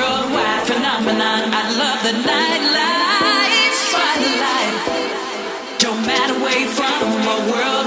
worldwide phenomenon. I love the nightlife, spotlight. Don't matter where you're from or world.